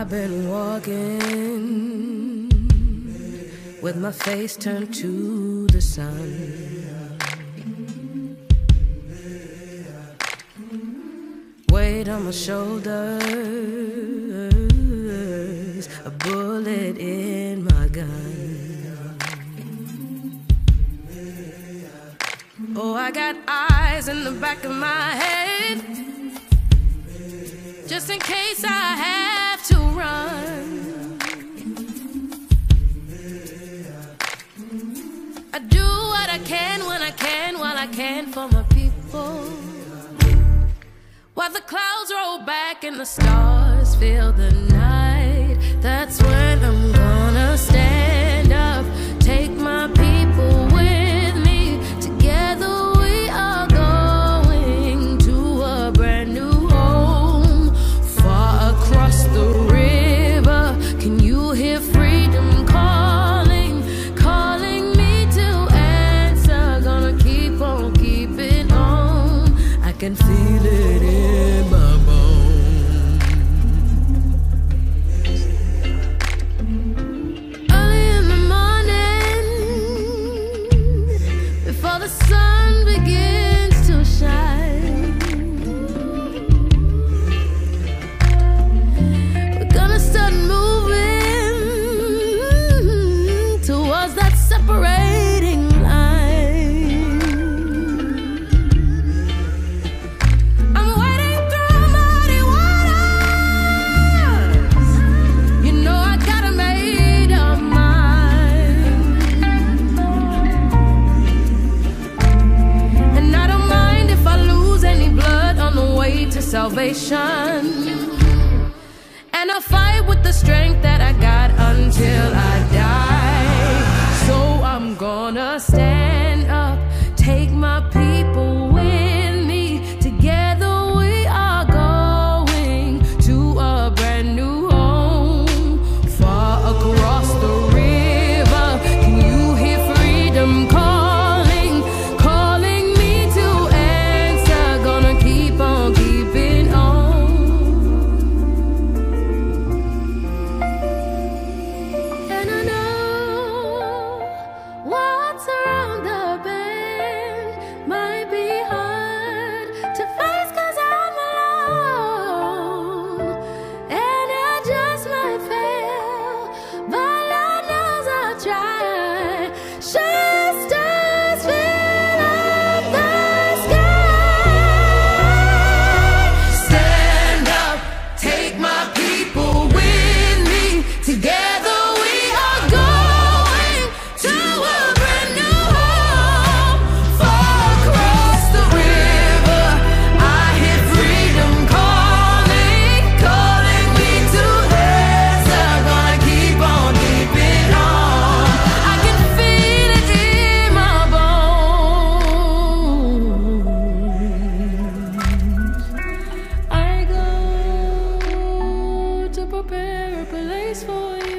I've been walking with my face turned to the sun. Weight on my shoulders, a bullet in my gun. Oh, I got eyes in the back of my head, just in case I have to run. I do what I can when I can, while I can for my people. While the clouds roll back and the stars fill the night, that's when can feel it in my salvation. And I'll fight with the strength that I got until I die. So I'm gonna stand. prepare a place for you.